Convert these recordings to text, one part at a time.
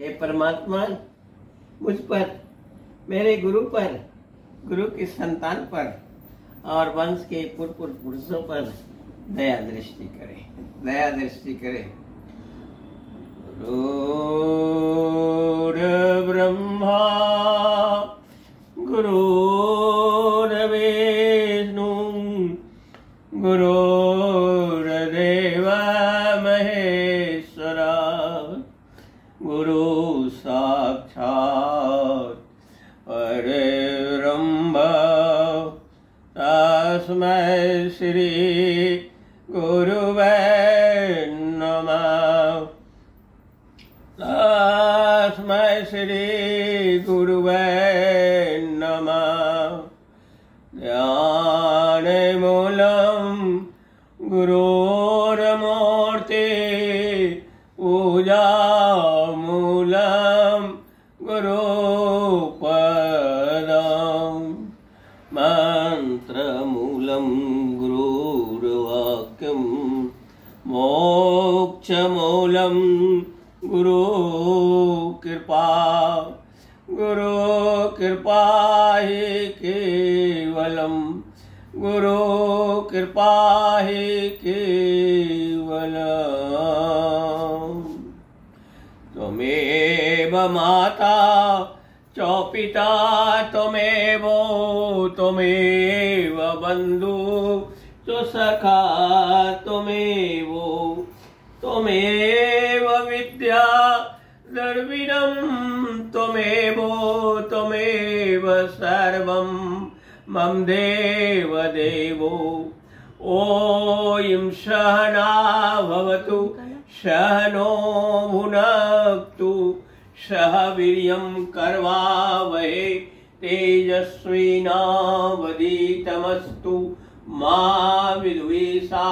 हे परमात्मा, मुझ पर, मेरे गुरु पर, गुरु की संतान पर, और वंश के पूर्व पुरुषों पर दया दृष्टि करे, दया दृष्टि करे। ब्रह्मा गुरुर्विष्णु गुरुर्देव गुरु साक्षात्। परब्रह्म तस्मै श्री गुरुवे नमः। तस्मै श्री गुरुवे नमः। ध्यानमूलं गुरोर्मूर्ति पूजामूलं गुरुपदम् मन्त्रमूलं गुरुर्वाक्यं मोक्षमूलं गुरु कृपा गुरु कृपा हि केवलं गुरु कृपा हि केवलम् त्वमेव माता च पिता त्वमेव त्वमेव बन्धु च सखा त्वमेव त्वमेव विद्या द्रविणं, त्वमेव त्वमेव सर्वं, मम देव देवो। ॐ सहना भवतु सहनो भुनक्तु सह वीर्यं कर्वावहे तेजस्विनावधीतमस्तु मा विद्विषावहे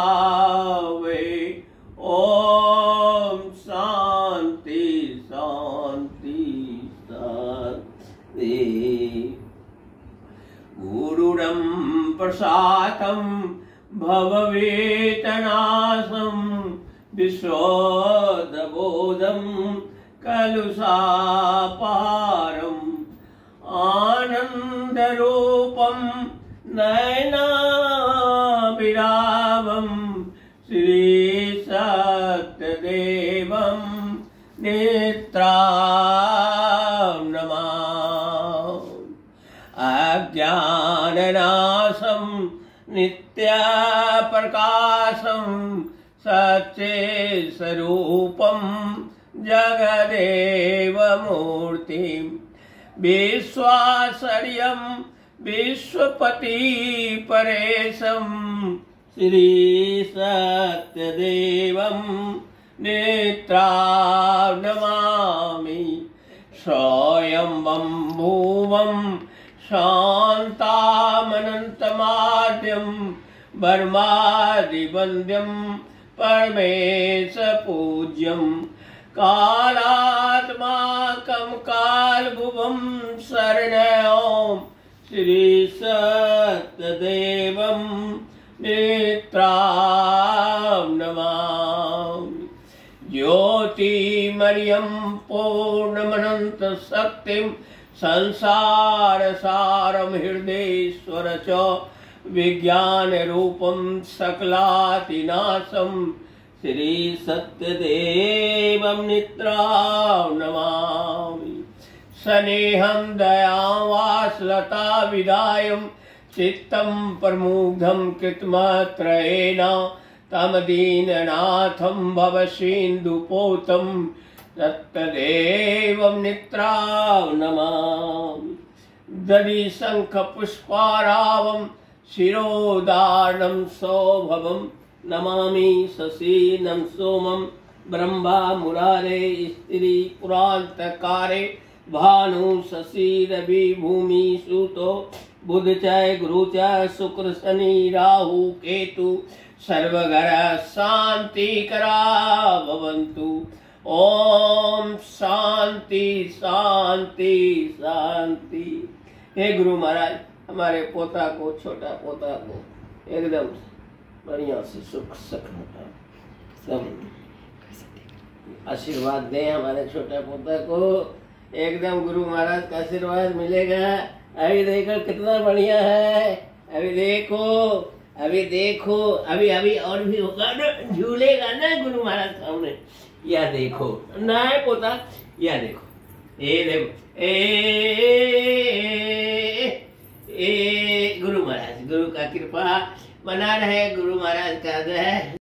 ॐ शान्ति शान्ति शान्ति। गुरुरं प्रसादं भववेतनासं विश्वोदबोधं कलुषापारम् आनन्दरूपं नयनाभिरामं श्रीसत्यदेवं नेत्रां नमः अज्ञाननाशं नित्यप्रकाशं सच्चेस्वरूपं जगदेवमूर्तिं विश्वासर्यं विश्वपति परेशं श्रीसत्यदेवं नेत्रां नमामि स्वयं भुवं शान्तामनन्तमाद्यं वर्मादिवन्द्यं परमेशपूज्यं कालात्माकं कालभुवं शरणयों श्रीसत्यदेवं नेत्रां नमामि ज्योतिमर्यं पूर्णमनन्तशक्तिं संसारसारं हृदयेश्वर च विज्ञानरूपं सकलातिनाशं श्रीसत्यदेवं निद्रां नमामि। स्नेहं दयावाश्लता विदायं चित्तं प्रमुग्धं कृत्मत्रयेण तमदीननाथं भवसीन्दुपोतं तत्तदेवं निद्रां नमामि। दधि शङ्खपुष्पारावं शिरोदारणं सौभवं नमामि शशीनं सोमं ब्रह्मा मुरारे स्त्री पुरान्तकारे भानु शशि रवि भूमि सुतो बुध च गुरु च शुक्र शनि राहु केतु सर्वगर शांतिकरा भवन्तु। ओम शांति शांति शांति। हे गुरु महाराज, हमारे पोता को, छोटा पोता को, एकदम बढ़िया से सुख सखता आशीर्वाद दें हमारे छोटे पोते को। एकदम गुरु महाराज का आशीर्वाद मिलेगा। अभी देखो कितना बढ़िया है। अभी देखो अभी देखो अभी अभी और भी होगा ना झूलेगा ना गुरु महाराज सामने। या देखो ना है पोता या देखो। ये देखो ए, ए, ए, ए, ए गुरु महाराज गुरु का कृपा बना रहे गुरु महाराज का है।